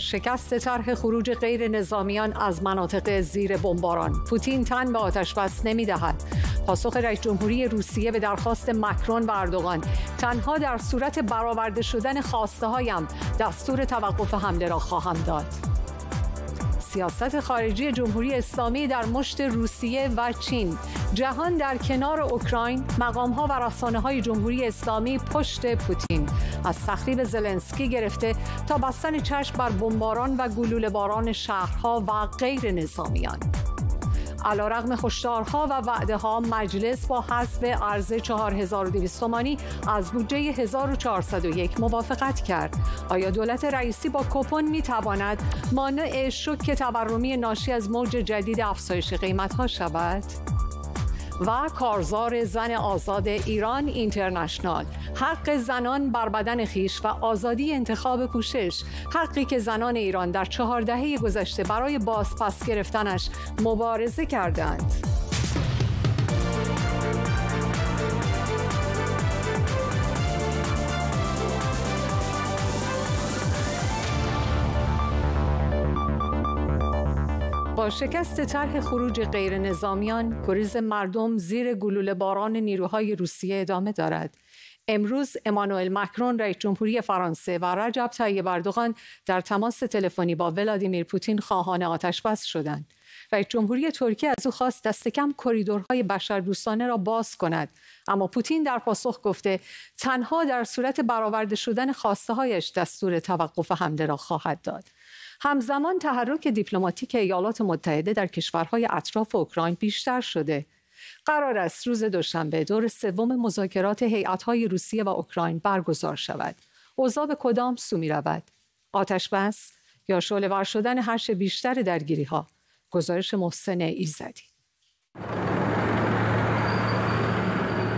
شکست طرح خروج غیر نظامیان از مناطق زیر بمباران. پوتین تن به آتش بس نمی‌دهد. پاسخ رئیس جمهوری روسیه به درخواست مکرون و اردوغان. تنها در صورت برآورده شدن خواسته هایم دستور توقف حمله را خواهم داد. سیاست خارجی جمهوری اسلامی در مشت روسیه و چین. جهان در کنار اوکراین مقام ها و رسانه های جمهوری اسلامی پشت پوتین. از تخریب زلنسکی گرفته تا بستن چشم بر بمباران و گلوله باران شهرها و غیر نظامیان. علا رغم خشدارها و وعده ها مجلس با حذف ارز 4200 تومانی از بودجه 1401 موافقت کرد. آیا دولت رئیسی با کپون می تواند مانع شوک تورمی ناشی از موج جدید افزایش قیمت ها شود؟ و کارزار زن آزاد ایران اینترنشنال. حق زنان بر بدن خیش و آزادی انتخاب پوشش حقی که زنان ایران در چهار دهه گذشته برای بازپس گرفتنش مبارزه کردند. شکست طرح خروج غیر نظامیان گریز مردم زیر گلوله باران نیروهای روسیه ادامه دارد. امروز امانوئل مکرون رئیس جمهوری فرانسه و رجب طیب اردوغان در تماس تلفنی با ولادیمیر پوتین خواهان آتشبس شدند. رئیس جمهوری ترکیه از او خواست دست کم کریدورهای بشردوستانه را باز کند. اما پوتین در پاسخ گفته تنها در صورت برآورده شدن خواسته هایش دستور توقف حمله را خواهد داد. همزمان تحرک دیپلماتیک ایالات متحده در کشورهای اطراف اوکراین بیشتر شده. قرار است روز دوشنبه دور سوم مذاکرات هیئت‌های روسیه و اوکراین برگزار شود. اوضاع به کدام سو می رود؟ آتش بس یا شعله شدن هرچه بیشتر درگیری ها گزارش محسن ایزدی.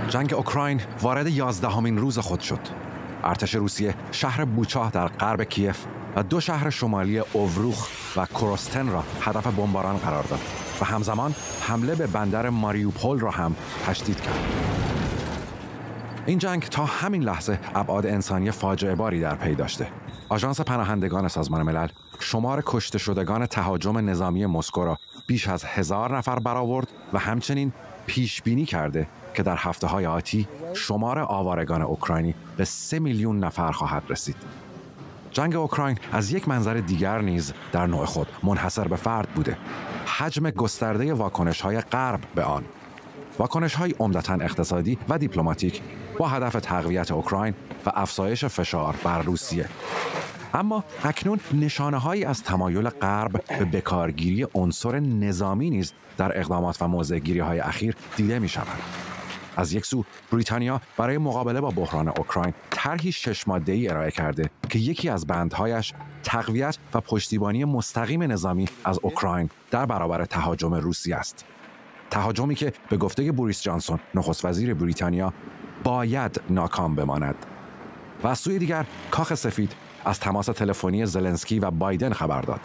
جنگ اوکراین وارد یازدهمین روز خود شد. ارتش روسیه شهر بوچاه در غرب کیف و دو شهر شمالی اووروخ و کروستن را هدف بمباران قرار داد و همزمان حمله به بندر ماریوپول را هم تشدید کرد. این جنگ تا همین لحظه ابعاد انسانی فاجعه باری در پی داشته. آژانس پناهندگان سازمان ملل شمار کشته شدگان تهاجم نظامی مسکو را بیش از هزار نفر برآورد و همچنین پیش بینی کرده که در هفته های آتی شمار آوارگان اوکراینی به سه میلیون نفر خواهد رسید. جنگ اوکراین از یک منظر دیگر نیز در نوع خود منحصر به فرد بوده. حجم گسترده واکنش های غرب به آن. واکنش های عمدتا اقتصادی و دیپلماتیک با هدف تقویت اوکراین و افزایش فشار بر روسیه. اما اکنون نشانه هایی از تمایل غرب به بکارگیری عنصر نظامی نیز در اقدامات و موضعگیری های اخیر دیده می شود. از یک سو بریتانیا برای مقابله با بحران اوکراین طرحی شش ای ارائه کرده که یکی از بندهایش تقویت و پشتیبانی مستقیم نظامی از اوکراین در برابر تهاجم روسی است. تهاجمی که به گفته بوریس جانسون نخست وزیر بریتانیا باید ناکام بماند. و از سوی دیگر کاخ سفید از تماس تلفنی زلنسکی و بایدن خبر داد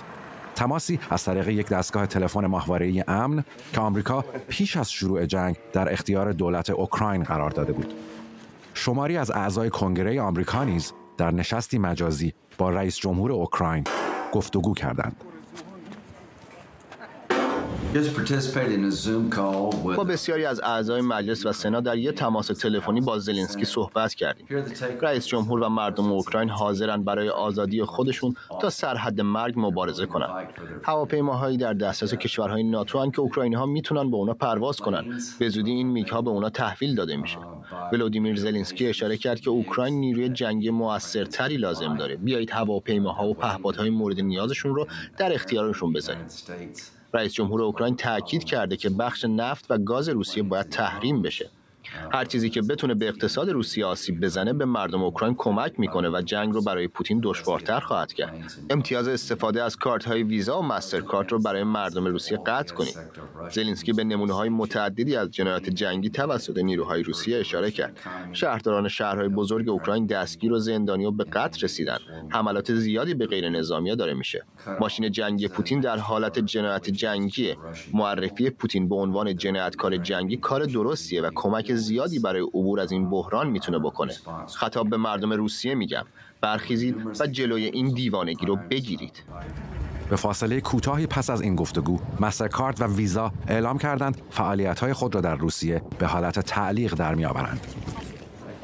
تماسی از طریق یک دستگاه تلفن ماهواره امن که آمریکا پیش از شروع جنگ در اختیار دولت اوکراین قرار داده بود. شماری از اعضای کنگره آمریکا نیز در نشستی مجازی با رئیس جمهور اوکراین گفتگو کردند. با بسیاری از اعضای مجلس و سنا در یک تماس تلفنی با زلنسکی صحبت کردیم. رئیس جمهور و مردم اوکراین حاضرند برای آزادی خودشون تا سرحد مرگ مبارزه کنند. هواپیماهایی در دسترس کشورهای ناتو هن که اوکراینی ها می‌تونن به اونا پرواز کنن. به زودی این میگ ها به اونا تحویل داده میشه. ولودیمیر زلنسکی اشاره کرد که اوکراین نیروی جنگی موثرتری لازم داره. بیایید هواپیماها و پهپادهای مورد نیازشون رو در اختیارشون بذاریم. رئیس جمهور اوکراین تاکید کرده که بخش نفت و گاز روسیه باید تحریم بشه. هر چیزی که بتونه به اقتصاد روسیه آسیب بزنه به مردم اوکراین کمک می‌کنه و جنگ رو برای پوتین دشوارتر خواهد کرد. امتیاز استفاده از کارت های ویزا و مستر کارت رو برای مردم روسیه قطع کنید. زلنسکی به نمونه های متعددی از جنایات جنگی توسط نیروهای روسیه اشاره کرد. شهرداران شهرهای بزرگ اوکراین دستگیر و زندانی و به قتل رسیدن. حملات زیادی به غیر نظامی داره میشه. ماشین جنگی پوتین در حالت جنایت جنگی معرفی پوتین به عنوان جنایتکار جنگی کار درستیه و کمک زیادی برای عبور از این بحران می‌تونه بکنه خطاب به مردم روسیه میگم برخیزید و جلوی این دیوانگی رو بگیرید به فاصله کوتاهی پس از این گفتگو مسترکارد و ویزا اعلام کردند فعالیت‌های خود را در روسیه به حالت تعلیق در میآورند.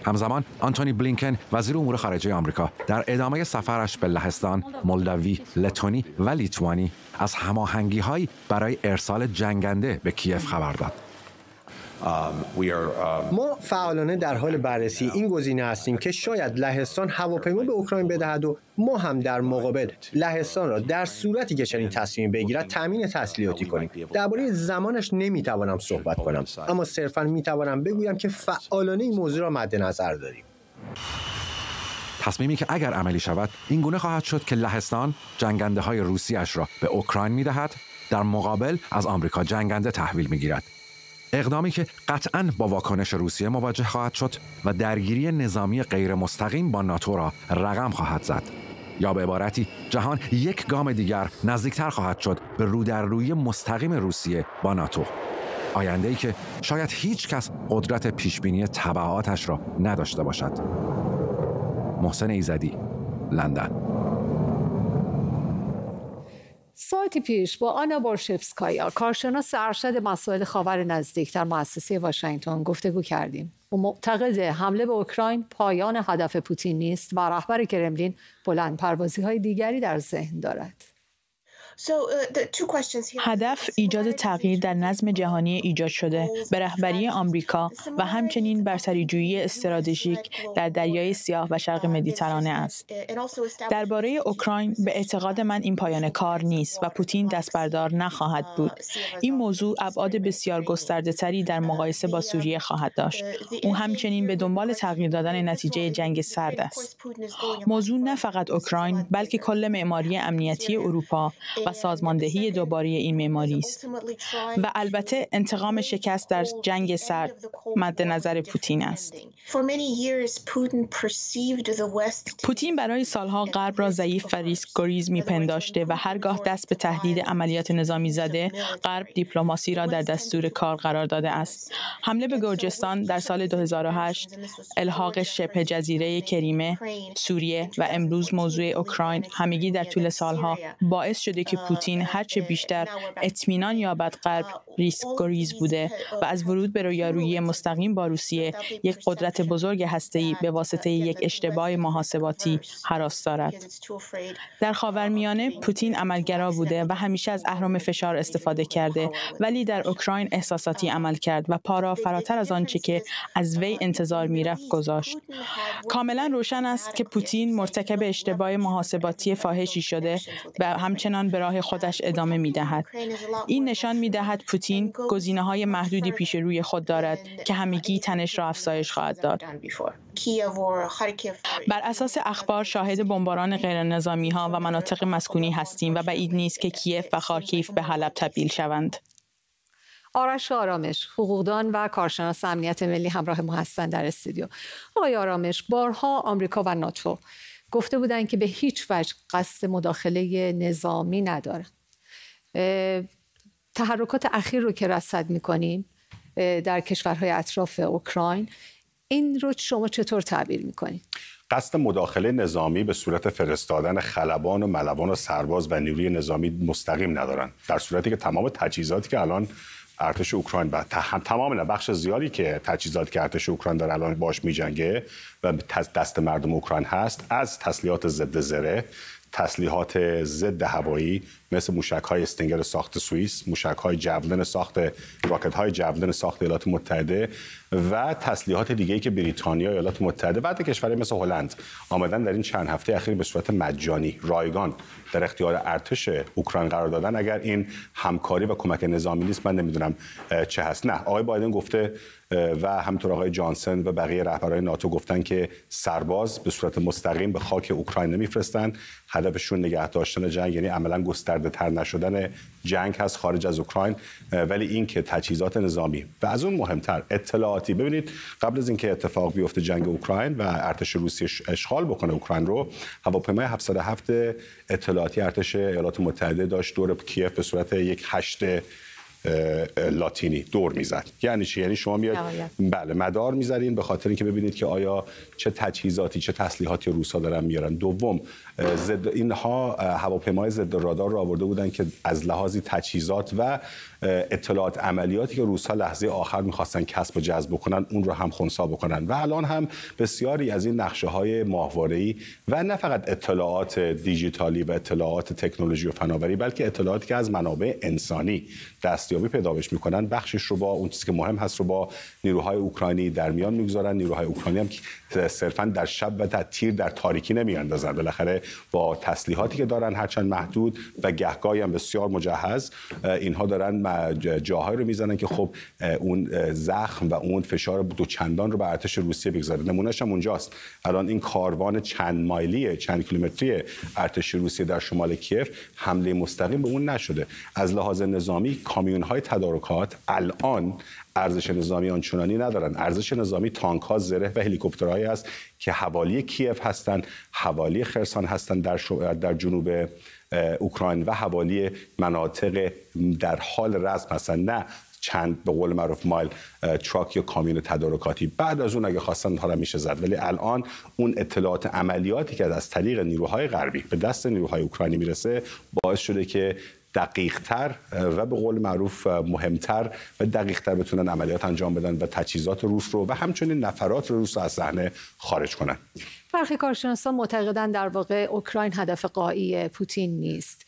همزمان آنتونی بلینکن وزیر امور خارجه آمریکا در ادامه سفرش به لهستان، مولداوی، لتونی و لیتوانی از هماهنگی‌هایی برای ارسال جنگنده به کیف خبر داد. Um, um, ما فعالانه در حال بررسی این گزینه هستیم که شاید لهستان هواپیما به اوکراین بدهد و ما هم در مقابل لهستان را در صورتی که چنین تصمیم بگیرد تامین تسلیحاتی کنیم. درباره زمانش نمی‌توانم صحبت کنم. اما صرفا می‌توانم بگویم که فعالانه این موضوع را مد نظر داریم. تصمیمی که اگر عملی شود این گونه خواهد شد که لهستان جنگنده های روسیش را به اوکراین می‌دهد در مقابل از آمریکا جنگنده تحویل می‌گیرد. اقدامی که قطعا با واکنش روسیه مواجه خواهد شد و درگیری نظامی غیر مستقیم با ناتو را رقم خواهد زد. یا به عبارتی جهان یک گام دیگر نزدیکتر خواهد شد به رودرروی مستقیم روسیه با ناتو. آینده ای که شاید هیچ کس قدرت پیشبینی تبعاتش را نداشته باشد. محسن ایزدی لندن. ساعتی پیش با آنا بارشفسکایا کارشناس ارشد مسائل خاور نزدیک در مؤسسه واشنگتن گفتگو کردیم. او معتقد حمله به اوکراین پایان هدف پوتین نیست و رهبر کرملین بلند پروازی های دیگری در ذهن دارد. هدف ایجاد تغییر در نظم جهانی ایجاد شده به رهبری آمریکا و همچنین برتریجویی استراتژیک در دریای سیاه و شرق مدیترانه است. درباره اوکراین به اعتقاد من این پایان کار نیست و پوتین دستبردار نخواهد بود. این موضوع ابعاد بسیار گسترده تری در مقایسه با سوریه خواهد داشت. او همچنین به دنبال تغییر دادن نتیجه جنگ سرد است. موضوع نه فقط اوکراین بلکه کل معماری امنیتی اروپا و سازماندهی دوباره این معماری است. و البته انتقام شکست در جنگ سرد مد نظر پوتین است. پوتین برای سالها غرب را ضعیف و ریسک گریز میپنداشته و هرگاه دست به تهدید عملیات نظامی زده غرب دیپلماسی را در دستور کار قرار داده است. حمله به گرجستان در سال 2008 الحاق شبه جزیره کریمه سوریه و امروز موضوع اوکراین همگی در طول سالها باعث شده که پوتین هرچه بیشتر اطمینان یابد غرب ریسک گریز بوده و از ورود به رویارویی مستقیم با روسیه یک قدرت بزرگ هسته‌ای به واسطه یک اشتباه محاسباتی حراس دارد. در خاورمیانه پوتین عملگرا بوده و همیشه از اهرام فشار استفاده کرده ولی در اوکراین احساساتی عمل کرد و پارا فراتر از آنچه که از وی انتظار می‌رفت گذاشت. کاملا روشن است که پوتین مرتکب اشتباه محاسباتی فاحشی شده و همچنان به راه خودش ادامه می دهد. این نشان می دهد پوتین گزینه های محدودی پیش روی خود دارد که همگی تنش را افزایش خواهد داد. بر اساس اخبار شاهد بمباران غیر نظامی ها و مناطق مسکونی هستیم و بعید نیست که کیف و خارکیف به حلب تبدیل شوند. آرش آرامش حقوقدان و کارشناس امنیت ملی همراه هستند در استودیو آقای آرامش بارها آمریکا و ناتو گفته بودند که به هیچ وجه قصد مداخله نظامی نداره تحرکات اخیر رو که رصد می‌کنیم در کشورهای اطراف اوکراین این رو شما چطور تعبیر می‌کنید قصد مداخله نظامی به صورت فرستادن خلبان و ملوان و سرباز و نیروی نظامی مستقیم ندارن. در صورتی که تمام تجهیزاتی که الان ارتش اوکراین و تمام بخش زیادی که تجهیزات که ارتش اوکراین در الان باش میجنگه و دست مردم اوکراین هست از تسلیحات ضد زره تسلیحات ضد هوایی مثل موشک های استنگر ساخت سوئیس، موشک های جولن ساخت راکت های جولن ساخت ایالات متحده و تسلیحات دیگه ای که بریتانیا ایالات متحده بعد کشورهای مثل هلند آمدن در این چند هفته اخیر به صورت مجانی رایگان در اختیار ارتش اوکراین قرار دادن. اگر این همکاری و کمک نظامی نیست من نمی‌دونم چه هست. نه آقای بایدن گفته و همینطور آقای جانسن و بقیه رهبران ناتو گفتن که سرباز به صورت مستقیم به خاک اوکراین نمیفرستن. هدفشون نگه داشتن جنگ یعنی عملا گسترده تر نشدن جنگ هست خارج از اوکراین ولی این که تجهیزات نظامی و از اون مهمتر اطلاعاتی. ببینید قبل از اینکه اتفاق بیفته جنگ اوکراین و ارتش روسیه اشغال بکنه اوکراین رو هواپیمای 707 اطلاعاتی ارتش ایالات متحده داشت. دور کیف به صورت یک هشت لاتینی دور می‌زد. یعنی چی؟ یعنی شما میاد بله مدار می‌زنین به خاطر اینکه ببینید که آیا چه تجهیزاتی چه تسلیحاتی روسا دارن میارن. دوم زد اینها هواپیمای ضد رادار رو آورده بودن که از لحاظی تجهیزات و اطلاعات عملیاتی که روسا لحظه آخر می‌خواستن کسب و جذب بکنن اون رو هم خونسا بکنن. و الان هم بسیاری از این نقشه های ماهواره‌ای و نه فقط اطلاعات دیجیتالی و اطلاعات تکنولوژی و فناوری بلکه اطلاعاتی که از منابع انسانی دستیابی پیدا می‌کنن. بخشش رو با اون چیزی که مهم هست رو با نیروهای اوکراینی در میان می‌گذارن. نیروهای اوکراینی هم صرفا در شب و در تیر در تاریکی نمیاندازن. بالاخره با تسلیحاتی که دارن هرچند محدود و گهگاهی هم بسیار مجهز اینها دارن جاهایی رو می‌زنن که خب اون زخم و اون فشار دو چندان رو به ارتش روسیه بگذاره. نمونهش هم اونجاست. الان این کاروان چند مایلی چند کیلومتری ارتش روسیه در شمال کیف حمله مستقیم به اون نشده. از لحاظ نظامی کامیون های تدارکات الان ارزش نظامی آنچنانی ندارن. ارزش نظامی تانک ها زره و هلیکوپترهایی است که حوالی کیف هستند حوالی خرسون هستند در, در جنوب اوکراین و حوالی مناطق در حال رزم هستند نه چند به قول معروف مایل truck یا کامیون تدارکاتی. بعد از اون اگه خواستن ها میشه زد. ولی الان اون اطلاعات عملیاتی که از طریق نیروهای غربی به دست نیروهای اوکراینی می‌رسه باعث شده که دقیقتر و به قول معروف مهمتر و دقیقتر بتونن عملیات انجام بدن و تجهیزات روس رو و همچنین نفرات روس رو از صحنه خارج کنن. برخی کارشناسان معتقدند در واقع اوکراین هدف قایی پوتین نیست.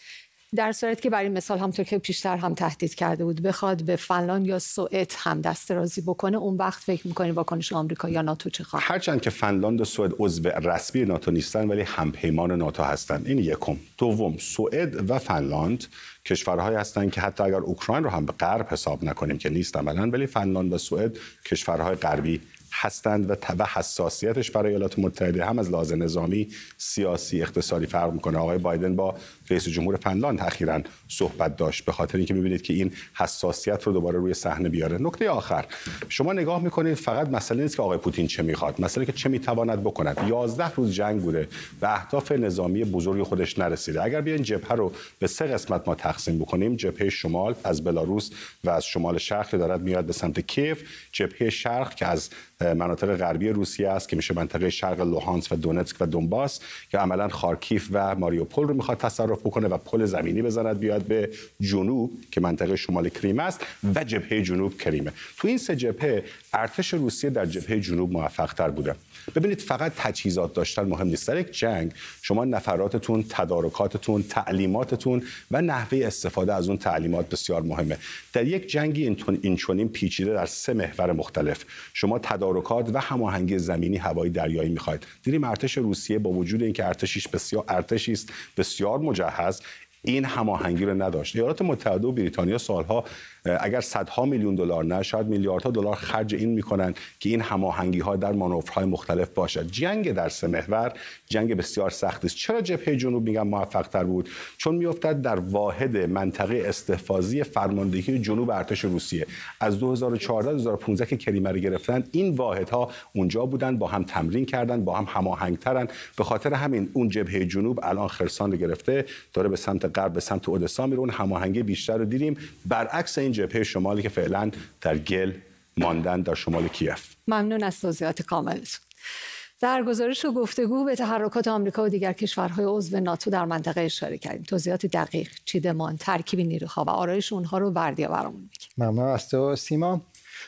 در صورت که برای مثال همطور که پیشتر هم تهدید کرده بود بخواد به فنلاند یا سوئد هم دست رازی بکنه اون وقت فکر می‌کنی واکنش آمریکا یا ناتو چه خواهد؟ هرچند که فنلاند و سوئد عضو رسمی ناتو نیستن ولی همپیمان ناتو هستن. این یکم. دوم سوئد و فنلاند کشورهایی هستند که حتی اگر اوکراین رو هم به غرب حساب نکنیم که نیست عملا ولی فنلاند و سوئد کشورهای غربی هستند و تبع حساسیتش برای ایالات متحده هم از لحاظ نظامی سیاسی اقتصادی فرق می‌کنه. آقای بایدن با رئیس جمهور فنلاند اخیرا صحبت داشت. به خاطر اینکه می‌بینید که این حساسیت رو دوباره روی صحنه بیاره. نکته آخر. شما نگاه می‌کنید فقط مسئله نیست که آقای پوتین چه می‌خواد. مسئله که چه می‌تواند بکند. 11 روز جنگ بوده و اهداف نظامی بزرگ خودش نرسیده. اگر بیاین جبهه رو به سه قسمت ما تقسیم بکنیم جبهه شمال از بلاروس و از شمال شرق که دارد میاد به سمت کیف جبهه شرق که از مناطق غربی روسیه است که میشه منطقه شرق لوهانس و دونتسک و دونباس که عملا خارکیف و ماریوپول رو می‌خواد تصرف بکنه و پل زمینی بزند بیاد به جنوب که منطقه شمال کریم است و جبهه جنوب کریمه. تو این سه جبهه ارتش روسیه در جبهه جنوب موفق تر بوده. ببینید فقط تجهیزات داشتن مهم نیست. در یک جنگ شما نفراتتون تدارکاتتون تعلیماتتون و نحوه استفاده از اون تعلیمات بسیار مهمه. در یک جنگی این چونین پیچیده در سه محور مختلف. شما تدارکات و هماهنگی زمینی هوایی دریایی می‌خواید. دیدیم ارتش روسیه با وجود اینکه ارتشیش بسیار ارتشی است بسیار مجهز این هماهنگی رو نداشت. ایالات متحده و بریتانیا سالها اگر صدها میلیون دلار نه شاید میلیاردها دلار خرج این می‌کنن که این هماهنگی ها در مانورهای مختلف باشد جنگ در سه محور جنگ بسیار سخت است. چرا جبهه جنوب میگم موفق تر بود؟ چون میافتد در واحد منطقه استفاضی فرماندهی جنوب ارتش روسیه. از 2014 2015 که کریمه رو گرفتن این واحدها اونجا بودن با هم تمرین کردن با هم هماهنگترن. به خاطر همین اون جبهه جنوب الان خرسان رو گرفته داره به سمت غرب به سمت اودسا میره اون هماهنگی بیشتر رو دیدیم. برعکس این جبهه شمالی که فعلا در گل ماندن در شمال کیف. ممنون از توضیحات کاملتون. در گزارش و گفتگو به تحرکات آمریکا و دیگر کشورهای عضو ناتو در منطقه اشاره کردیم. توضیحات دقیق چیدمان ترکیب نیروها و آرایش اونها رو بردیا برامون میگه ممنون از تو سیما.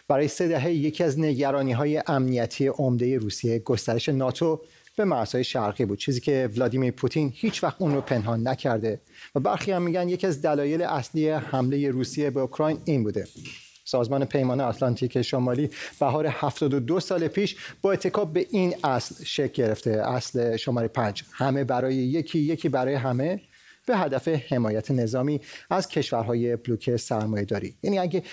برای سه دهه یکی از نگرانی های امنیتی عمده روسیه گسترش ناتو به مرزهای شرقی بود چیزی که ولادیمیر پوتین هیچ وقت اون رو پنهان نکرده. و برخی هم میگن یکی از دلایل اصلی حمله روسیه به اوکراین این بوده. سازمان پیمان آتلانتیک شمالی بهار 72 سال پیش با اتکاب به این اصل شکل گرفته. اصل شماره 5 همه برای یکی یکی برای همه به هدف حمایت نظامی از کشورهای بلوک سرمایه داری یعنی اگه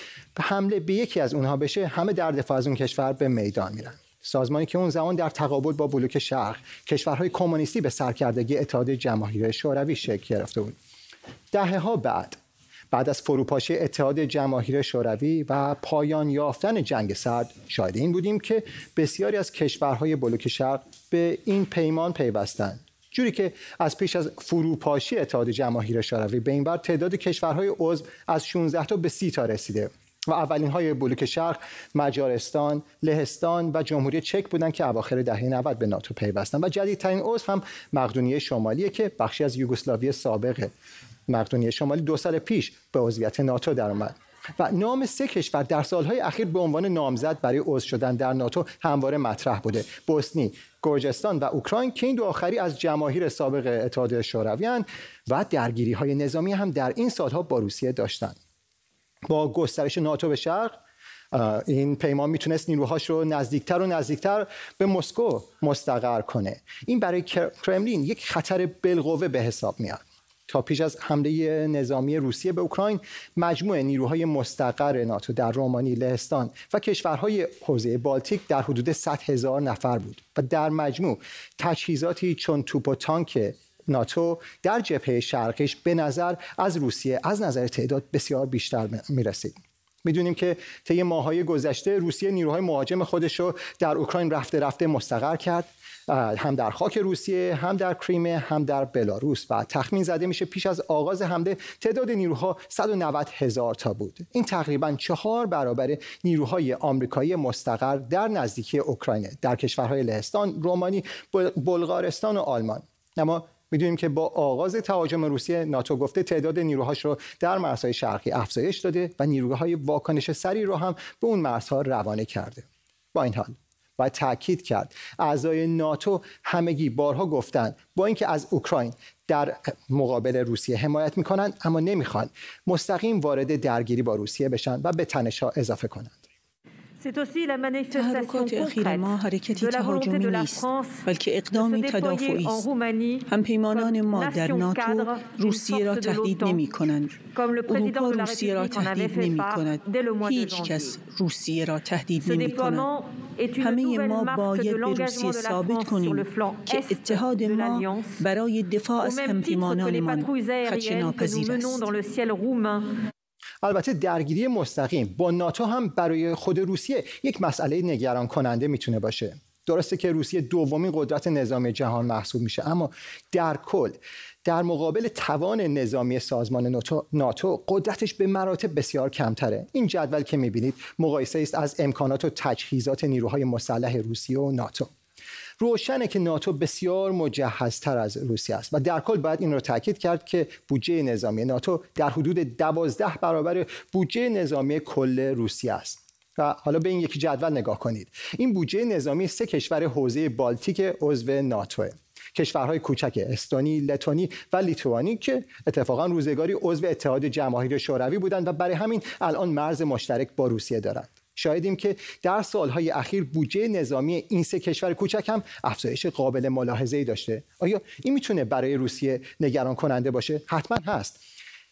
حمله به یکی از اونها بشه همه در دفاع از اون کشور به میدان میرن. سازمانی که اون زمان در تقابل با بلوک شرق کشورهای کمونیستی به سرکردگی اتحاد جماهیر شوروی شکل گرفته بود. دهه ها بعد بعد از فروپاشی اتحاد جماهیر شوروی و پایان یافتن جنگ سرد شاهد این بودیم که بسیاری از کشورهای بلوک شرق به این پیمان پیوستند. جوری که از پیش از فروپاشی اتحاد جماهیر شوروی به این بر تعداد کشورهای عضو از 16 تا به 30 تا رسیده. و اولین های بلوک شرق مجارستان، لهستان و جمهوری چک بودند که اواخر دهه 90 به ناتو پیوستند و جدیدترین عضو هم مقدونیه شمالیه که بخشی از یوگسلاوی سابقه مقدونیه شمالی دو سال پیش به عضویت ناتو درآمد و نام سه کشور در سالهای اخیر به عنوان نامزد برای عضو شدن در ناتو همواره مطرح بوده. بوسنی گرجستان و اوکراین که این دو آخری از جماهیر سابق اتحاد شوروی و درگیری های نظامی هم در این سالها با روسیه داشتند. با گسترش ناتو به شرق این پیمان می‌تونست نیروهاش رو نزدیکتر و نزدیکتر به مسکو مستقر کنه. این برای کرملین یک خطر بالقوه به حساب میاد. تا پیش از حمله نظامی روسیه به اوکراین مجموع نیروهای مستقر ناتو در رومانی، لهستان و کشورهای حوزه بالتیک در حدود 100 هزار نفر بود و در مجموع تجهیزاتی چون توپ و تانک ناتو در جبهه شرقیش به نظر از روسیه از نظر تعداد بسیار بیشتر می‌رسید. می‌دونیم که طی ماهای گذشته روسیه نیروهای مهاجم خودش رو در اوکراین رفته رفته مستقر کرد هم در خاک روسیه هم در کریمه هم در بلاروس و تخمین زده میشه پیش از آغاز حمله تعداد نیروها 190 هزار تا بود. این تقریبا چهار برابر نیروهای آمریکایی مستقر در نزدیکی اوکراین در کشورهای لهستان رومانی بلغارستان و آلمان. اما می‌دونیم که با آغاز تهاجم روسیه ناتو گفته تعداد نیروهاش رو در مرزهای شرقی افزایش داده و نیروهای واکنش سری رو هم به اون مرزها روانه کرده. با این حال و تاکید کرد اعضای ناتو همگی بارها گفتند با اینکه از اوکراین در مقابل روسیه حمایت می‌کنند اما نمی‌خوان مستقیم وارد درگیری با روسیه بشن و به تنشها اضافه کنند تحرکات اخیر ما حرکتی تهاجمی نیست بلکه اقدامی تدافعی است. همپیمانان ما در ناتو روسیه را تهدید نمی کنند. اروپا روسیه را تهدید نمی کند. هیچ کس روسیه را تهدید نمی کند. همه ما باید به روسیه ثابت کنیم که اتحاد ما برای دفاع از همپیمانانمان خدش ناپذیر است. البته درگیری مستقیم با ناتو هم برای خود روسیه یک مسئله نگران کننده می‌تونه باشه. درسته که روسیه دومین قدرت نظامی جهان محسوب میشه اما در کل در مقابل توان نظامی سازمان ناتو, قدرتش به مراتب بسیار کمتره. این جدول که می‌بینید مقایسه است از امکانات و تجهیزات نیروهای مسلح روسیه و ناتو. روشنه که ناتو بسیار مجهزتر از روسیه است. و در کل باید این رو تاکید کرد که بودجه نظامی ناتو در حدود دوازده برابر بودجه نظامی کل روسیه است. و حالا به این یکی جدول نگاه کنید. این بودجه نظامی سه کشور حوزه بالتیک عضو ناتوه. کشورهای کوچک استونی، لتونی و لیتوانی که اتفاقا روزگاری عضو اتحاد جماهیر شوروی بودند و برای همین الان مرز مشترک با روسیه دارند. شاهدیم که در سالهای اخیر بودجه نظامی این سه کشور کوچک هم افزایش قابل ملاحظه‌ای داشته. آیا این می‌تونه برای روسیه نگران کننده باشه؟ حتما هست.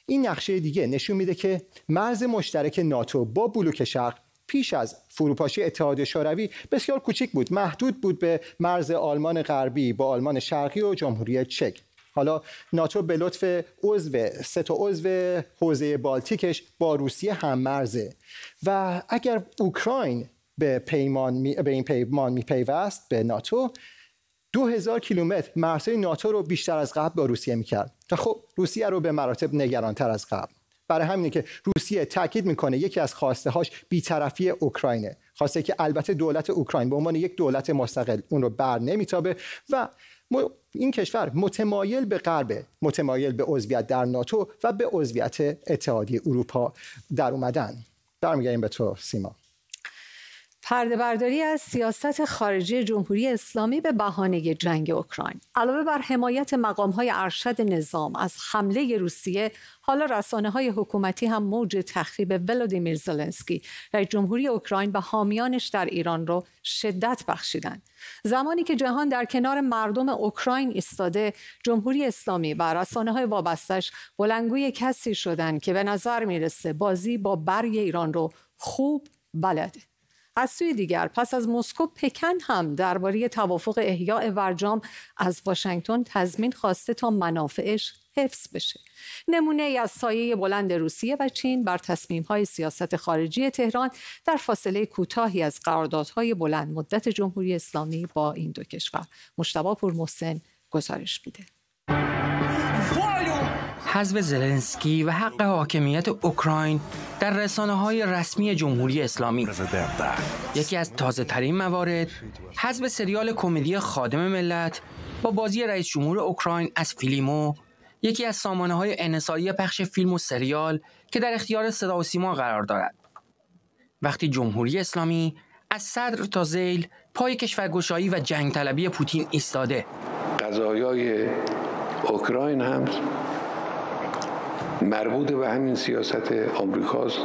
این نقشه دیگه نشون میده که مرز مشترک ناتو با بلوک شرق پیش از فروپاشی اتحاد شوروی بسیار کوچک بود. محدود بود به مرز آلمان غربی با آلمان شرقی و جمهوری چک. حالا ناتو به لطف عضو سه تا عضو حوزه بالتیکش با روسیه هم مرزه. و اگر اوکراین به پیمان به این پیمان میپیوست به ناتو دو هزار کیلومتر مرزهای ناتو رو بیشتر از قبل با روسیه می‌کرد. تا خب روسیه رو به مراتب نگرانتر از قبل. برای همینه که روسیه تاکید می‌کنه یکی از خواسته هاش بیطرفی اوکراینه. خواسته که البته دولت اوکراین به عنوان یک دولت مستقل اون رو بر نمیتابه و این کشور متمایل به غرب متمایل به عضویت در ناتو و به عضویت اتحادیه اروپا در اومدن. برمیگردیم به تو سیما. پرده برداری از سیاست خارجی جمهوری اسلامی به بهانه جنگ اوکراین. علاوه بر حمایت های ارشد نظام از حمله روسیه حالا رسانه های حکومتی هم موج تخریب ولادیمیر زلنسکی رئیس جمهوری اوکراین به حامیانش در ایران رو شدت بخشیدند زمانی که جهان در کنار مردم اوکراین ایستاده جمهوری اسلامی و رسانه های وابستش بلنگوی کسی شدند که به نظر می‌رسه بازی با برگ ایران رو خوب بلده. از سوی دیگر پس از مسکو پکن هم درباره توافق احیاء ورجام از واشنگتن تضمین خواسته تا منافعش حفظ بشه نمونه ای از سایه بلند روسیه و چین بر تصمیم های سیاست خارجی تهران در فاصله کوتاهی از قراردادهای بلند مدت جمهوری اسلامی با این دو کشور مشتبه پور محسن گزارش میده. حزب زلنسکی و حق حاکمیت اوکراین در رسانه های رسمی جمهوری اسلامی. یکی از تازه ترین موارد حزب سریال کمدی خادم ملت با بازی رئیس جمهور اوکراین از فیلیمو یکی از سامانه های پخش فیلم و سریال که در اختیار صدا و سیما قرار دارد. وقتی جمهوری اسلامی از صدر تا زیل پای کشورگشایی و جنگ طلبی پوتین ایستاده. قضایای اوکراین هم مربوط به همین سیاست آمریکاست.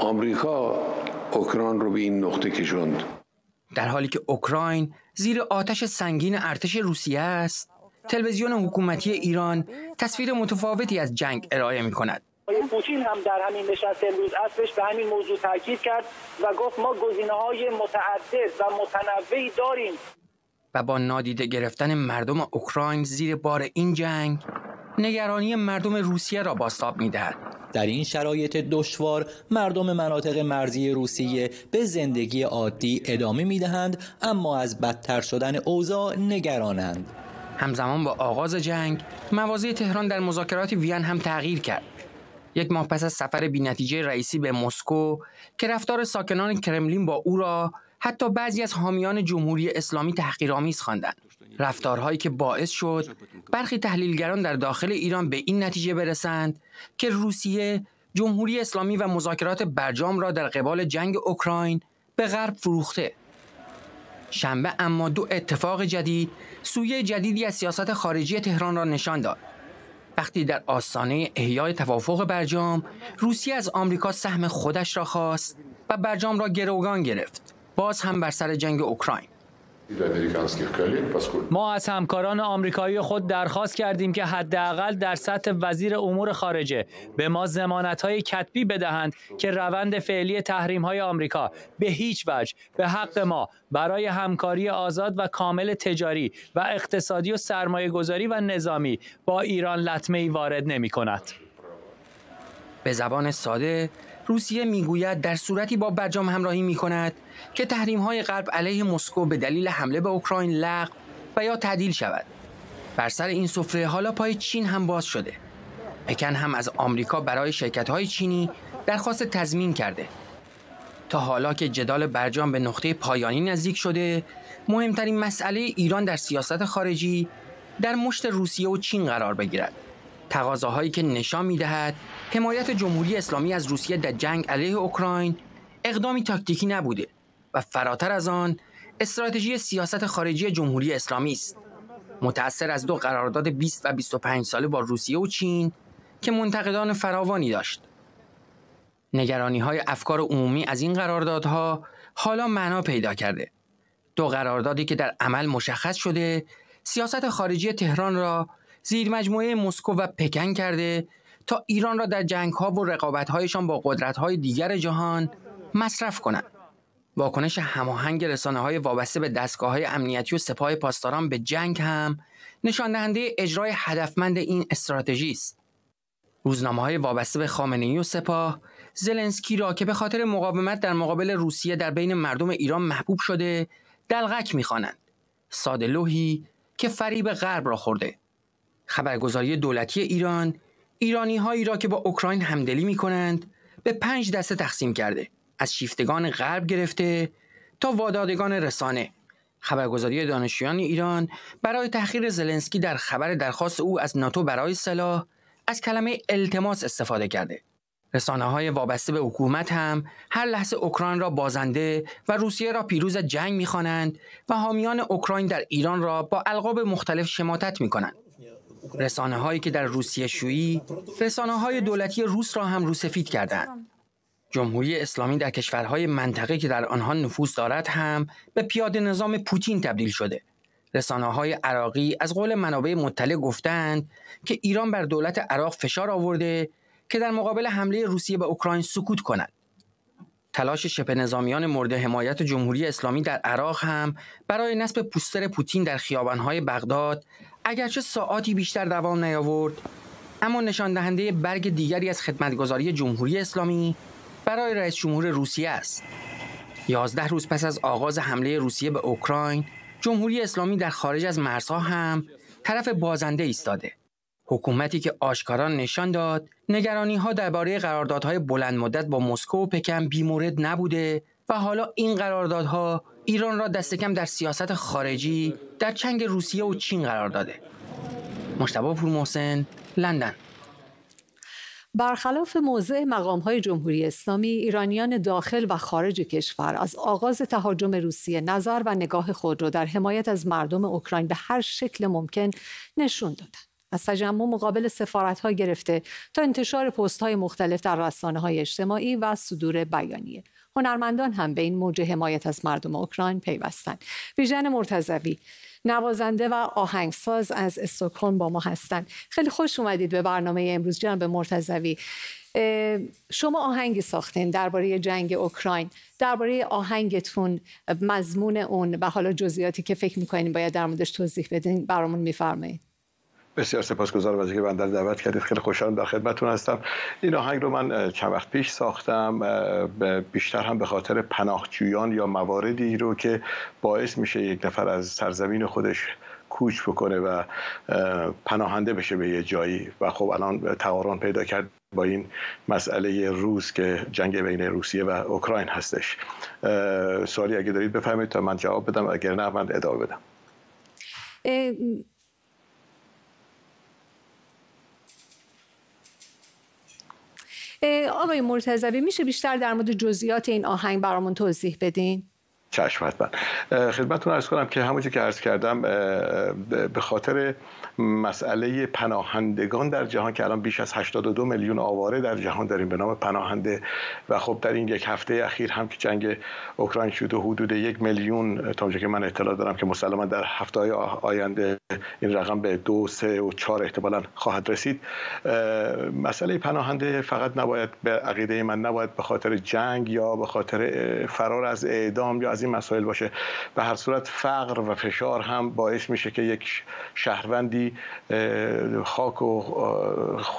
آمریکا اوکراین رو به این نقطه کشوند. در حالی که اوکراین زیر آتش سنگین ارتش روسیه است تلویزیون حکومتی ایران تصویر متفاوتی از جنگ ارائه می کند پوتین هم در همین نشست امروز اصلش به همین موضوع تاکید کرد و گفت ما گزینه های متعدد و متنوعی داریم. و با نادیده گرفتن مردم اوکراین زیر بار این جنگ نگرانی مردم روسیه را باستاب می‌دهد. در این شرایط دشوار مردم مناطق مرزی روسیه به زندگی عادی ادامه می‌دهند اما از بدتر شدن اوضاع نگرانند. همزمان با آغاز جنگ موازی تهران در مذاکرات وین هم تغییر کرد. یک ماه پس از سفر بینتیجه رئیسی به مسکو که رفتار ساکنان کرملین با او را حتی بعضی از حامیان جمهوری اسلامی تحقیرآمیز خواندند. رفتارهایی که باعث شد برخی تحلیلگران در داخل ایران به این نتیجه برسند که روسیه جمهوری اسلامی و مذاکرات برجام را در قبال جنگ اوکراین به غرب فروخته. شنبه اما دو اتفاق جدید سویه جدیدی از سیاست خارجی تهران را نشان داد. وقتی در آستانه احیای توافق برجام روسیه از آمریکا سهم خودش را خواست و برجام را گروگان گرفت. باز هم بر سر جنگ اوکراین ما از همکاران آمریکایی خود درخواست کردیم که حداقل در سطح وزیر امور خارجه به ما های کتبی بدهند که روند فعلی تحریم های آمریکا به هیچ وجه به حق ما برای همکاری آزاد و کامل تجاری و اقتصادی و سرمایه گذاری و نظامی با ایران لطمه ای وارد نمی کند. به زبان ساده روسیه می‌گوید در صورتی با برجام همراهی می کند که تحریم های غرب علیه مسکو به دلیل حمله به اوکراین لغو و یا تعدیل شود. بر سر این سفره حالا پای چین هم باز شده. پکن هم از آمریکا برای شرکت های چینی درخواست تضمین کرده. تا حالا که جدال برجام به نقطه پایانی نزدیک شده مهمترین مسئله ایران در سیاست خارجی در مشت روسیه و چین قرار بگیرد. تقاضاهایی که نشان می‌دهد حمایت جمهوری اسلامی از روسیه در جنگ علیه اوکراین اقدامی تاکتیکی نبوده و فراتر از آن استراتژی سیاست خارجی جمهوری اسلامی است. متأثر از دو قرارداد 20 و 25 ساله با روسیه و چین که منتقدان فراوانی داشت. نگرانی های افکار عمومی از این قراردادها حالا معنا پیدا کرده. دو قراردادی که در عمل مشخص شده سیاست خارجی تهران را زیر مجموعه مسکو و پکن کرده تا ایران را در جنگ ها و رقابت هایشان با قدرت های دیگر جهان مصرف کنند. واکنش هماهنگ رسانه های وابسته به دستگاه های امنیتی و سپاه پاسداران به جنگ هم نشان دهنده اجرای هدفمند این استراتژی است. روزنامه های وابسته به خامنه و سپاه زلنسکی را که به خاطر مقاومت در مقابل روسیه در بین مردم ایران محبوب شده دلغک می‌خوانند. ساده که فریب غرب را خورده. خبرگزاری دولتی ایران ایرانی هایی را که با اوکراین همدلی می کنند به پنج دسته تقسیم کرده. از شیفتگان غرب گرفته تا وادادگان رسانه. خبرگزاری دانشجویان ایران برای تحقیر زلنسکی در خبر درخواست او از ناتو برای سلاح از کلمه التماس استفاده کرده. رسانه های وابسته به حکومت هم هر لحظه اوکراین را بازنده و روسیه را پیروز جنگ می‌خوانند و حامیان اوکراین در ایران را با القاب مختلف شماتت می‌کنند. رسانه هایی که در روسیه شویی رسانه های دولتی روس را هم روسفید کردند. جمهوری اسلامی در کشورهای منطقه که در آنها نفوذ دارد هم به پیاده نظام پوتین تبدیل شده. رسانه های عراقی از قول منابع مطلع گفتند که ایران بر دولت عراق فشار آورده که در مقابل حمله روسیه به اوکراین سکوت کند. تلاش شبه نظامیان مورد حمایت جمهوری اسلامی در عراق هم برای نصب پوستر پوتین در خیابانهای بغداد اگرچه ساعاتی بیشتر دوام نیاورد اما نشان دهنده برگ دیگری از خدمتگذاری جمهوری اسلامی برای رئیس جمهور روسیه است. یازده روز پس از آغاز حمله روسیه به اوکراین جمهوری اسلامی در خارج از مرزها هم طرف بازنده ایستاده. حکومتی که آشکارا نشان داد نگرانی ها درباره قراردادهای بلند مدت با مسکو و پکن بیمورد نبوده و حالا این قراردادها ایران را دست کم در سیاست خارجی در چنگ روسیه و چین قرار داده. مشتبه پور محسن لندن. برخلاف موضع های جمهوری اسلامی ایرانیان داخل و خارج کشور از آغاز تهاجم روسیه نظر و نگاه خود را در حمایت از مردم اوکراین به هر شکل ممکن نشون دادند. از تجمع مقابل سفارت ها گرفته تا انتشار پست های مختلف در رسانه های اجتماعی و صدور بیانیه. هنرمندان هم به این موج حمایت از مردم اوکراین پیوستند. ویژن مرتضوی نوازنده و آهنگساز از استکهلم با ما هستند. خیلی خوش اومدید به برنامه امروز جناب مرتضوی. شما آهنگی ساختین درباره جنگ اوکراین. درباره آهنگتون مضمون اون و حالا جزئیاتی که فکر می‌کنین باید در موردش توضیح بدین برامون میفرمایید. بسیار سپاسگزارم از اینکه من در دعوت کردید. خیلی خوشحالم در خدمتتون هستم. این آهنگ رو من چند وقت پیش ساختم بیشتر هم به خاطر پناهجویان یا مواردی رو که باعث میشه یک نفر از سرزمین خودش کوچ بکنه و پناهنده بشه به یه جایی. و خب الان تقارن پیدا کرد با این مسئله روز که جنگ بین روسیه و اوکراین هستش. سوالی اگه دارید بفهمید تا من جواب بدم اگر نه من ادامه بدم. آقای مرتضوی میشه بیشتر در مورد جزئیات این آهنگ برامون توضیح بدین؟ چشم حتما خدمتتون ارز کنم که همونجور که عرض کردم به خاطر مسئله پناهندگان در جهان که الان بیش از 82 میلیون آواره در جهان داریم به نام پناهنده و خب در این یک هفته اخیر هم که جنگ اوکراین شد و حدود یک میلیون تا که من اطلاع دارم که مسلما در هفته های آینده این رقم به دو سه و چهار احتمالا خواهد رسید. مسئله پناهنده فقط نباید به عقیده من نباید به خاطر جنگ یا به خاطر فرار از اعدام یا از این مسائل باشه. به هر صورت فقر و فشار هم باعث میشه که یک شهروندی خاک و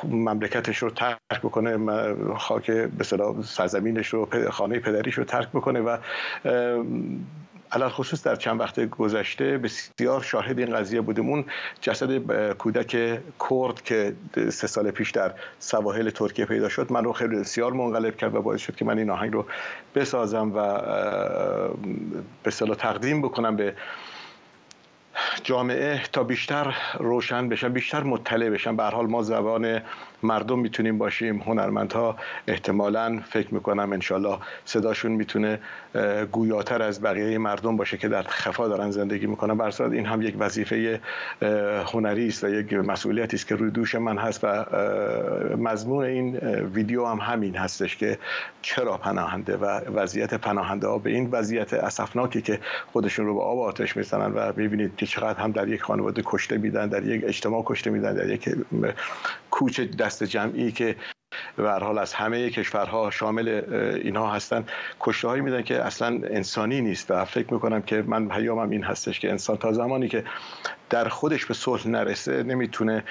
مملکتش رو ترک بکنه خاک به سرزمینش رو خانه پدریش رو ترک بکنه و علال خصوص در چند وقت گذشته بسیار شاهد این قضیه بودیم اون جسد کودک کرد که سه سال پیش در سواحل ترکیه پیدا شد. من رو خیلی بسیار منقلب کرد و باعث شد که من این آهنگ رو بسازم و به صلاح تقدیم بکنم به جامعه تا بیشتر روشن بشن بیشتر مطلع بشن به حال ما زبان مردم می‌تونیم باشیم. هنرمندها احتمالا فکر می‌کنم انشالله صداشون می‌تونه گویاتر از بقیه مردم باشه که در خفا دارن زندگی می‌کنن. برصورت این هم یک وظیفه هنری است و یک مسئولیتی است که روی دوش من هست و مضمون این ویدیو هم همین هستش که چرا پناهنده و وضعیت پناهنده ها به این وضعیت اسفناکی که خودشون رو به آب آتش می‌زنن و می‌بینید که چقدر هم در یک خانواده کشته میدن در یک اجتماع کشته میدن در یک کوچه دست جمعی که به حال از همه کشورها شامل اینها هستن کشته هایی میدن که اصلا انسانی نیست و فکر می‌کنم که من پیامم این هستش که انسان تا زمانی که در خودش به صلح نرسه نمی‌تونه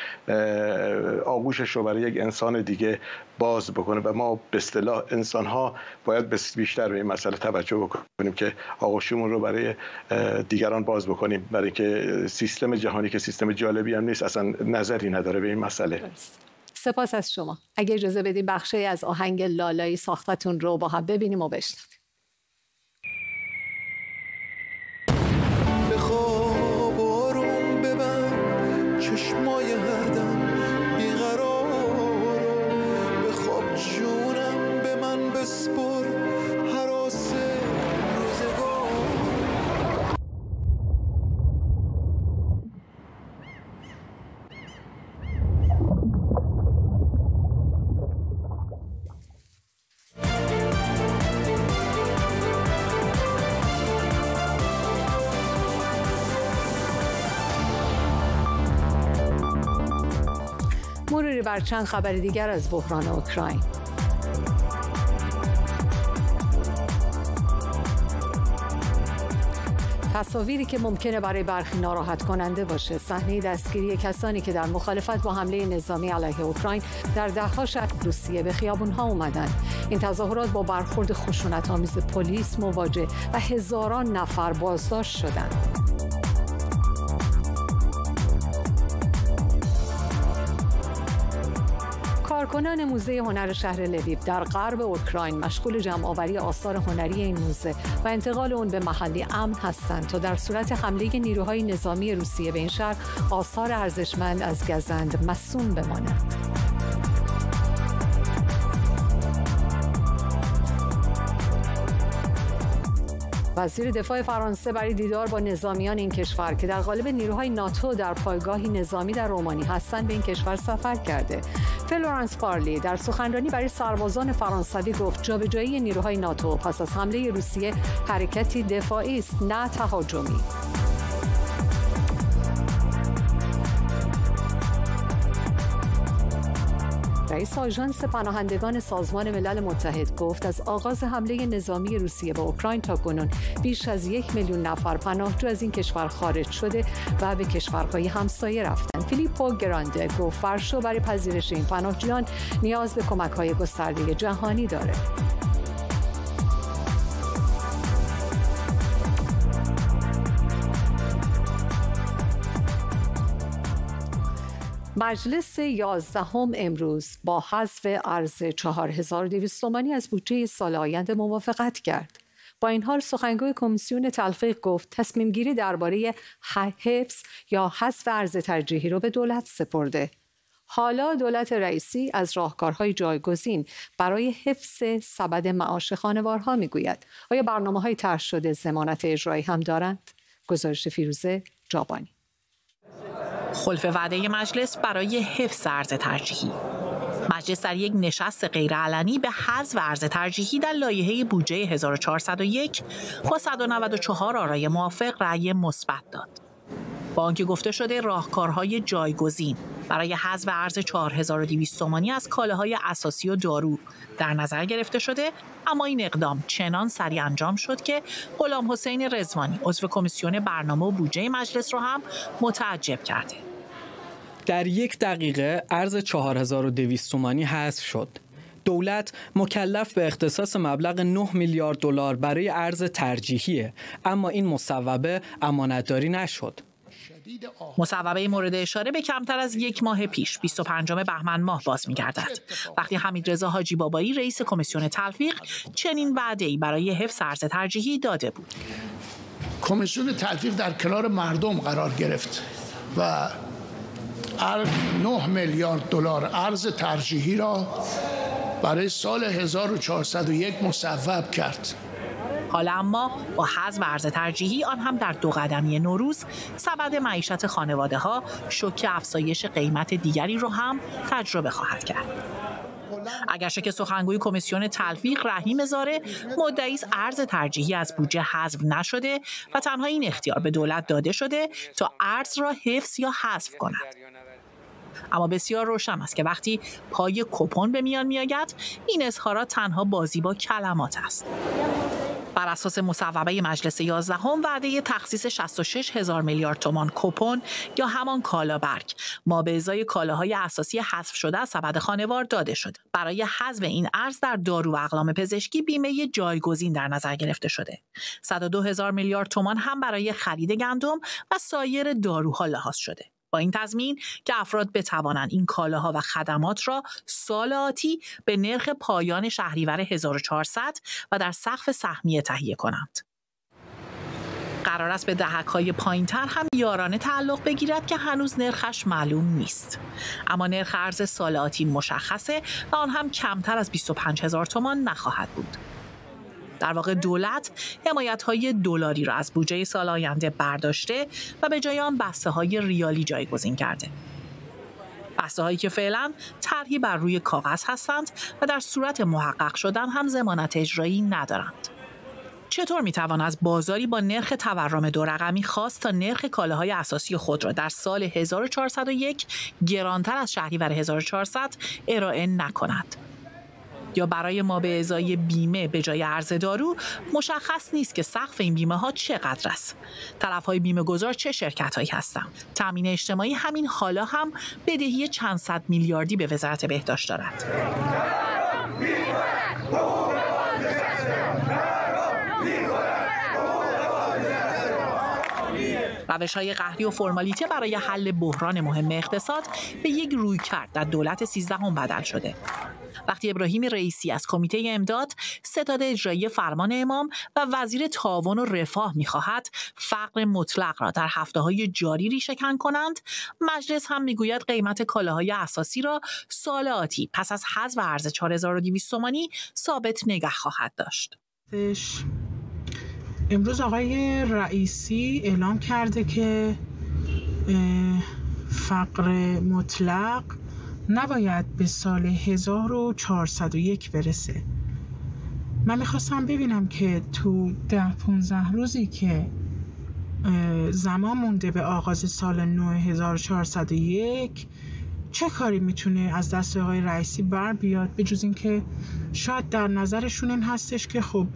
آغوشش رو برای یک انسان دیگه باز بکنه و ما به اصطلاح انسان ها باید بیشتر به این مسئله توجه بکنیم که آغوشمون رو برای دیگران باز بکنیم برای اینکه سیستم جهانی که سیستم جالبی هم نیست اصلا نظری نداره به این مسئله. سپاس از شما. اگه اجازه بدیم بخشی از آهنگ لالایی ساختتون رو با هم ببینیم و بشنویم. بر چند خبر دیگر از بحران اوکراین. تصاویری که ممکنه برای برخی ناراحت کننده باشه. صحنه دستگیری کسانی که در مخالفت با حمله نظامی علیه اوکراین در دهها شهر روسیه به خیابون ها اومدن این تظاهرات با برخورد خشونت آمیز پلیس مواجه و هزاران نفر بازداشت شدند. کارکنان موزه هنر شهر لویو در غرب اوکراین مشغول جمع آوری آثار هنری این موزه و انتقال اون به محلی امن هستند تا در صورت حمله نیروهای نظامی روسیه به این شهر آثار ارزشمند از گزند مسون بمانند. وزیر دفاع فرانسه برای دیدار با نظامیان این کشور که در قالب نیروهای ناتو در پایگاهی نظامی در رومانی هستند به این کشور سفر کرده. فلورانس پارلی در سخنرانی برای سربازان فرانسوی گفت جابجایی نیروهای ناتو پس از حمله روسیه حرکتی دفاعی است نه تهاجمی. رئیس آژانس پناهندگان سازمان ملل متحد گفت از آغاز حمله نظامی روسیه به اوکراین تا کنون بیش از یک میلیون نفر پناهجو از این کشور خارج شده و به کشورهای همسایه رفتند. فیلیپو گرانده گفت فرشو برای پذیرش این پناهجویان نیاز به کمک های گسترده جهانی داره. مجلس یازدهم امروز با حذف ارز 4200 تومانی از بودجه سال آینده موافقت کرد. با این حال سخنگوی کمیسیون تلفیق گفت تصمیم گیری درباره حفظ یا حذف ارز ترجیحی را به دولت سپرده. حالا دولت رئیسی از راهکارهای جایگزین برای حفظ سبد معاش خانوارها می‌گوید. آیا برنامه های طرح شده زمانت اجرایی هم دارند؟ گزارش فیروزه جابانی خلف وعده مجلس برای حفظ ارز ترجیحی مجلس در یک نشست غیرعلنی به حذف ارز ترجیحی در لایحه بودجه 1401 با 194 آرای موافق رأی مثبت داد. با گفته شده راهکارهای جایگزین برای حذف ارز 4200 تومانی از کالاهای اساسی و دارو در نظر گرفته شده اما این اقدام چنان سریع انجام شد که غلام حسین رزوانی عضو کمیسیون برنامه و بودجه مجلس را هم متعجب کرده. در یک دقیقه ارز 4200 تومانی حذف شد. دولت مکلف به اختصاص مبلغ 9 میلیارد دلار برای ارز ترجیحیه اما این مصوبه امانتداری نشد. مصوبه مورد اشاره به کمتر از یک ماه پیش 25 بهمن ماه باز می‌گردد. وقتی حمید رضا حاجی بابایی رئیس کمیسیون تلفیق چنین وعده‌ای برای حفظ ارز ترجیحی داده بود. کمیسیون تلفیق در کنار مردم قرار گرفت و 9 میلیارد دلار ارز ترجیحی را برای سال 1401 مصوب کرد. حالا اما با حذف ارز ترجیحی آن هم در دو قدمی نوروز سبد معیشت خانواده ها شوک افزایش قیمت دیگری رو هم تجربه خواهد کرد. اگرچه که سخنگوی کمیسیون تلفیق رحیم زاره مدعی ارز ترجیحی از بودجه حذف نشده و تنها این اختیار به دولت داده شده تا ارز را حفظ یا حذف کند. اما بسیار روشن است که وقتی پای کپون به میان میآید این اظهارات تنها بازی با کلمات است. بر اساس مصوبه مجلس 11 هم وعده تخصیص 66 هزار میلیارد تومان کپون یا همان کالابرگ. ما به ازای کالاهای اساسی حذف شده از سبد خانوار داده شد برای حذف این ارز در دارو و اقلام پزشکی بیمه جایگزین در نظر گرفته شده. 102 هزار میلیارد تومان هم برای خرید گندم و سایر داروها لحاظ شده. با این تضمین که افراد بتوانند این کالاها و خدمات را سال آتی به نرخ پایان شهریور 1400 و در سقف سهمیه تهیه کنند. قرار است به دهک های هم یارانه تعلق بگیرد که هنوز نرخش معلوم نیست. اما نرخ ارز سال آتی مشخصه و آن هم کمتر از 25 هزار تومان نخواهد بود. در واقع دولت حمایت های دلاری را از بودجه سال آینده برداشته و به جای آن بسته های ریالی جایگزین کرده. بسته هایی که فعلا طرحی بر روی کاغذ هستند و در صورت محقق شدن هم زمانت اجرایی ندارند. چطور می توان از بازاری با نرخ تورم دو رقمی خواست تا نرخ کالاهای اساسی خود را در سال 1401 گرانتر از شهریور 1400 ارائه نکند؟ یا برای ما به ازای بیمه به جای ارز دارو مشخص نیست که سقف این بیمه ها چقدر است. طرف های بیمه گذار چه شرکت هایی هستند؟ تامین اجتماعی همین حالا هم بدهی چند صد میلیاردی به وزارت بهداشت دارد. روش های قهری و فرمالیته برای حل بحران مهم اقتصاد به یک روی کرد در دولت سیزدهم بدل شده. وقتی ابراهیم رئیسی از کمیته امداد ستاد اجرایی فرمان امام و وزیر تعاون و رفاه می‌خواهد فقر مطلق را در هفته های جاری ریشهکن کنند مجلس هم می‌گوید قیمت کالاهای اساسی را سال آتی پس از حذف ارز 4200 تومانی ثابت نگه خواهد داشت امروز آقای رئیسی اعلام کرده که فقر مطلق نباید به سال 1401 برسه. من می‌خواستم ببینم که تو ده 15 روزی که زمان مونده به آغاز سال 9401 چه کاری می‌تونه از دست آقای رئیسی بر بیاد؟ به جز اینکه شاید در نظرشون این هستش که خب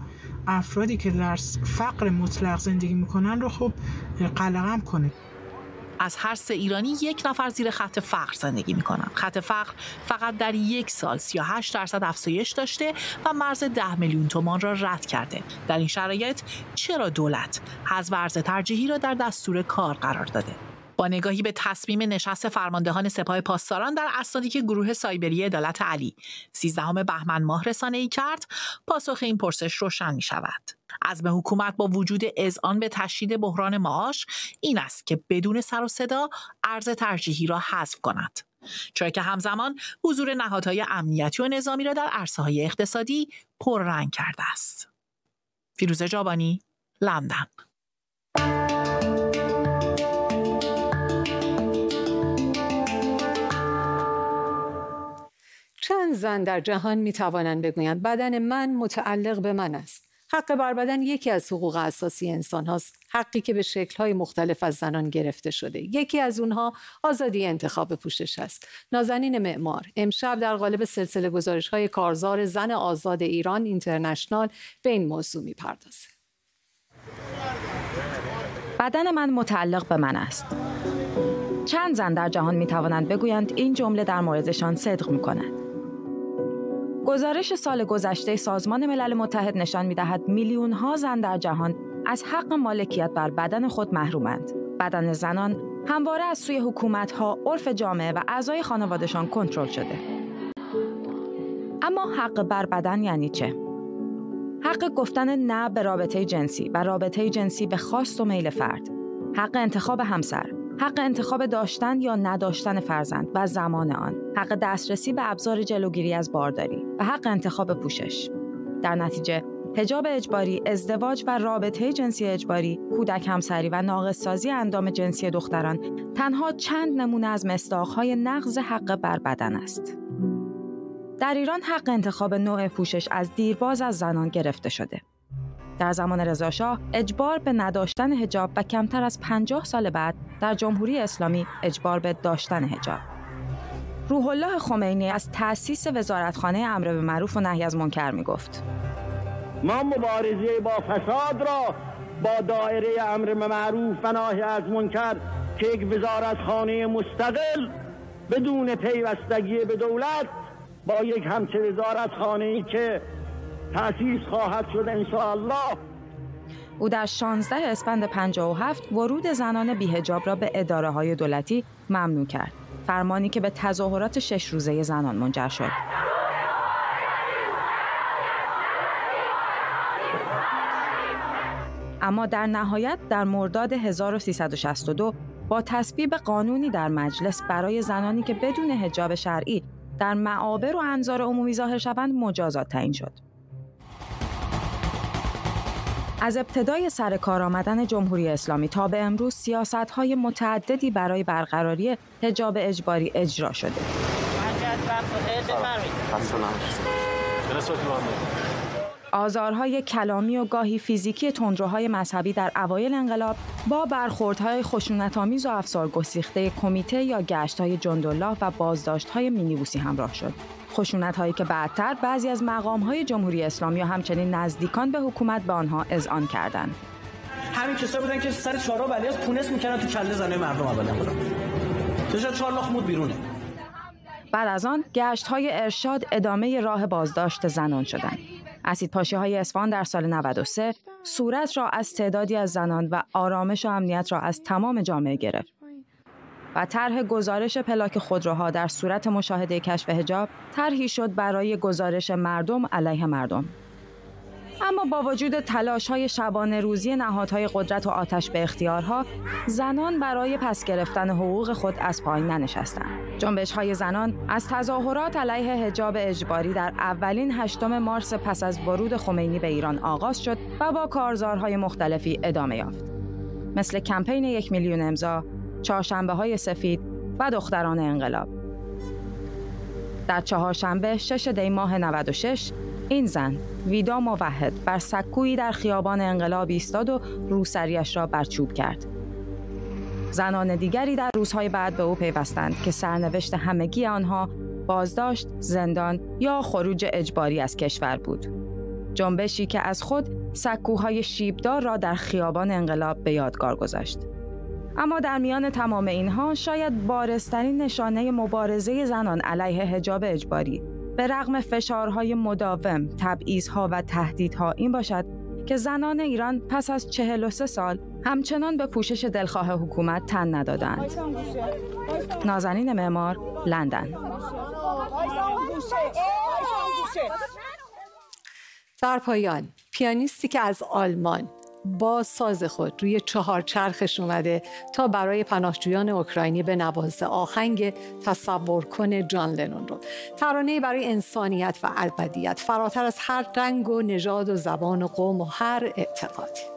افرادی که در فقر مطلق زندگی می‌کنن رو خب قلقم کنه. از هر سه ایرانی یک نفر زیر خط فقر زندگی می‌کنن. خط فقر فقط در یک سال 38 درصد افزایش داشته و مرز 10 میلیون تومان را رد کرده. در این شرایط چرا دولت حذف ارز ترجیحی را در دستور کار قرار داده؟ با نگاهی به تصمیم نشست فرماندهان سپاه پاسداران در اسنادی که گروه سایبری عدالت علی 13 بهمن ماه رسانه ای کرد پاسخ این پرسش روشن می شود عزم حکومت با وجود اذعان به تشدید بحران معاش این است که بدون سر و صدا ارز ترجیحی را حذف کند. چرا که همزمان حضور نهادهای امنیتی و نظامی را در عرصه های اقتصادی پررنگ کرده است. فیروزه جابانی لندن. چند زن در جهان می توانند بگویند بدن من متعلق به من است. حق بر بدن یکی از حقوق اساسی انسان هاست. حقی که به های مختلف از زنان گرفته شده. یکی از اونها آزادی انتخاب پوشش است. نازنین معمار امشب در قالب سلسله گزارش های کارزار زن آزاد ایران اینترنشنال به این موضوع می‌پردازه. بدن من متعلق به من است. چند زن در جهان می توانند بگویند این جمله در موردشان صدق می کند. گزارش سال گذشته سازمان ملل متحد نشان می دهد میلیون ها زن در جهان از حق مالکیت بر بدن خود محرومند. بدن زنان همواره از سوی حکومت ها، عرف جامعه و اعضای خانوادشان کنترل شده. اما حق بر بدن یعنی چه؟ حق گفتن نه به رابطه جنسی و رابطه جنسی به خواست و میل فرد. حق انتخاب همسر، حق انتخاب داشتن یا نداشتن فرزند و زمان آن، حق دسترسی به ابزار جلوگیری از بارداری و حق انتخاب پوشش. در نتیجه هجاب اجباری، ازدواج و رابطه جنسی اجباری، کودک همسری و ناقصسازی اندام جنسی دختران تنها چند نمونه از مصداقهای نقض حق بر بدن است. در ایران حق انتخاب نوع پوشش از دیرباز از زنان گرفته شده. در زمان رضاشاه اجبار به نداشتن هجاب و کمتر از 50 سال بعد در جمهوری اسلامی اجبار به داشتن هجاب. روح الله خمینی از تأسیس وزارتخانه امر به معروف و نهی از منکر می گفت. ما مبارزه با فساد را با دایره امر به معروف و نهی از منکر که یک وزارتخانه مستقل بدون پیوستگی به دولت با یک همچه وزارتخانه ای که تأسیس خواهد شد انشاءالله او در 16 اسفند 57 ورود زنان بیهجاب را به اداره های دولتی ممنوع کرد. فرمانی که به تظاهرات شش روزه زنان منجر شد. اما در نهایت در مرداد 1362 با تصویب قانونی در مجلس برای زنانی که بدون هجاب شرعی در معابر و انظار عمومی ظاهر شوند مجازات تعیین شد. از ابتدای سر کار آمدن جمهوری اسلامی تا به امروز سیاست های متعددی برای برقراری حجاب اجباری اجرا شده. آزارهای کلامی و گاهی فیزیکی تندروهای مذهبی در اوایل انقلاب با برخوردهای خشونت‌آمیز و افسار گسیخته کمیته یا گشت‌های جندالله و بازداشت‌های مینیبوسی همراه شد. خشونت هایی که بعدتر بعضی از مقام های جمهوری اسلامی و همچنین نزدیکان به حکومت به آنها اذعان کردند. همین کسایی بودن که سر چهارراه ولی از پونس می‌کردن تو کله زنه مردم اولا بودن. تو چهار مود بیرونه. بعد از آن گشت های ارشاد ادامه راه بازداشت زنان شدند. اسید پاشی های اسفان در سال 93 صورت را از تعدادی از زنان و آرامش و امنیت را از تمام جامعه گرفت. و طرح گزارش پلاک خودروها در صورت مشاهده کشف هجاب طرحی شد برای گزارش مردم علیه مردم. اما با وجود تلاش های شبانه روزی نهادهای قدرت و آتش به اختیارها زنان برای پس گرفتن حقوق خود از پای ننشستند. جنبش های زنان از تظاهرات علیه حجاب اجباری در اولین هشتم مارس پس از ورود خمینی به ایران آغاز شد و با کارزارهای مختلفی ادامه یافت. مثل کمپین یک میلیون امضا، چهارشنبه های سفید و دختران انقلاب. در چهارشنبه 6 دی ماه 96 این زن ویدا موحد بر سکویی در خیابان انقلاب ایستاد و روسریش را برچوب کرد. زنان دیگری در روزهای بعد به او پیوستند که سرنوشت همگی آنها بازداشت، زندان یا خروج اجباری از کشور بود. جنبشی که از خود سکوهای شیبدار را در خیابان انقلاب به یادگار گذاشت. اما در میان تمام اینها شاید بارسترین نشانه مبارزه زنان علیه حجاب اجباری به رغم فشارهای مداوم، تبعیضها و تهدیدها این باشد که زنان ایران پس از 43 سال همچنان به پوشش دلخواه حکومت تن ندادند. نازنین معمار، لندن. در پایان پیانیستی که از آلمان با ساز خود روی چهار چرخش اومده تا برای پناهجویان اوکراینی به نوازه آهنگ تصور کن جان لنون رو. ترانه برای انسانیت و البدیت فراتر از هر رنگ و نژاد و زبان و قوم و هر اعتقادی.